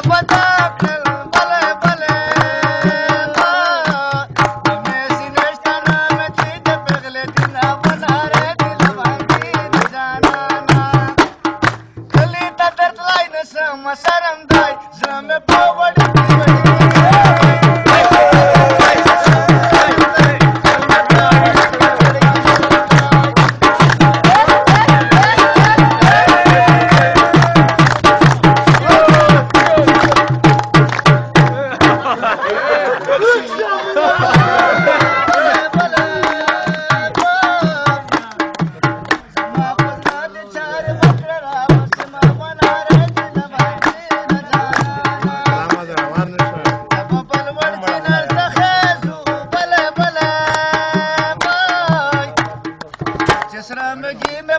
I'm a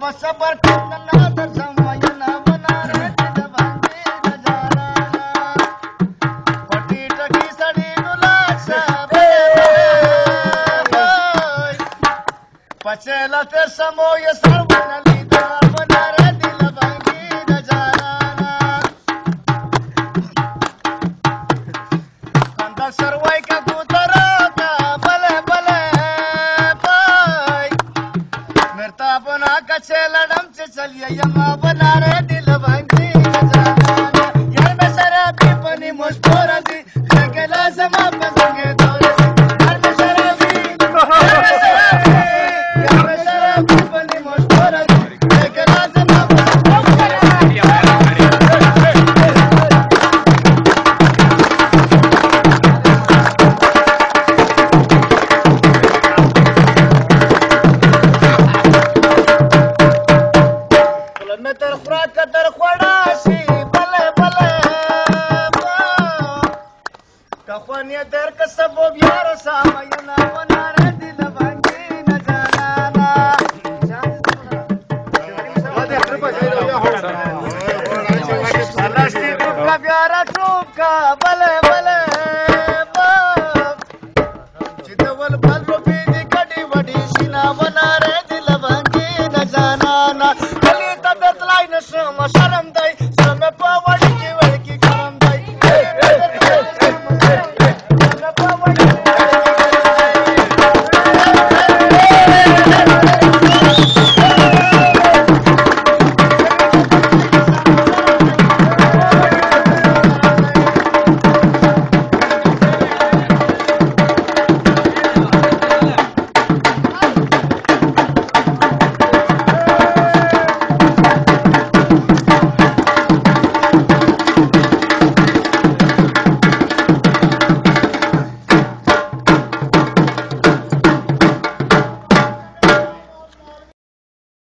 Pachela te ڪي ننها درشم ಯಮ ಬಲ نه تر خوراک تر خوړا شي بل بل که خوانې در که سبب یار سامینا وناره